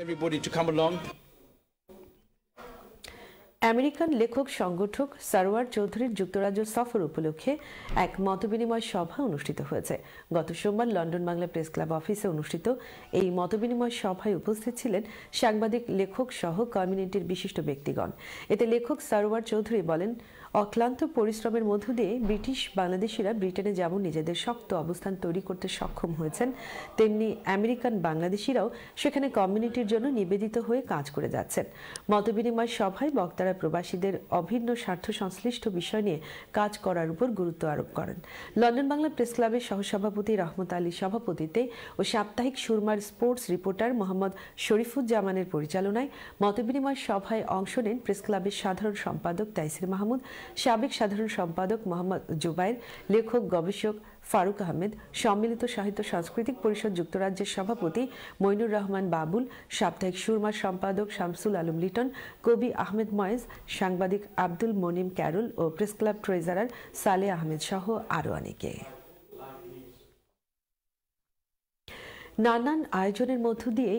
everybody to come along. American লেখক, সংগঠক সারোয়ার চৌধুরীর যুক্তরাজ্য সফর উপলক্ষে এক মতবিনিময় সভা অনুষ্ঠিত হয়েছে। গত সোমবার লন্ডন বাংলা প্রেস ক্লাব অফিসে অনুষ্ঠিত এই মতবিনিময় সভায় উপস্থিত ছিলেন সাংবাদিক, লেখক সহ কমিউনিটির বিশিষ্ট ব্যক্তিগণ। এতে লেখক সারোয়ার চৌধুরী বলেন, অক্লান্ত পরিশ্রমের মধ্য দিয়ে ব্রিটিশ বাংলাদেশিরা ব্রিটেনে যেমন নিজেদের শক্ত অবস্থান তৈরি করতে সক্ষম হয়েছেন। তেমনি আমেরিকান বাংলাদেশিরাও সেখানে কমিউনিটির জন্য নিবেদিত হয়ে কাজ করে যাচ্ছেন। মতবিনিময় সভায় বক্তারা প্রবাসীদের অভিন্ন স্বার্থ সংশ্লিষ্ট বিষয় নিয়ে কাজ করার উপর গুরুত্ব আরোপ করেন। লন্ডন বাংলা প্রেস ক্লাবের সহসভাপতি রহমত আলী সভাপতিতে ও সাপ্তাহিক সুরমার স্পোর্টস রিপোর্টার মোহাম্মদ শরীফুজ্জামানের পরিচালনায় মতবিনিময় সভায় অংশ নেন প্রেস ক্লাবের সাধারণ সম্পাদক তাইসির মাহমুদ, সাবেক সাধারণ সম্পাদক মোহাম্মদ জুবাইর, লেখক, গবেষক ফারুক আহমেদ, সম্মিলিত সাহিত্য, সাংস্কৃতিক পরিষদ যুক্তরাজ্যের সভাপতি মইনুর রহমান বাবুল, সাপ্তাহিক সুরমার সম্পাদক শামসুল আলম লিটন, কবি আহমেদ ময়েজ সাংবাদিক আব্দুল মনিম ক্যারুল ও press club treasurer Saleh Ahmed সহ আরও অনেকে। নানান আয়োজনের মধ্য দিয়ে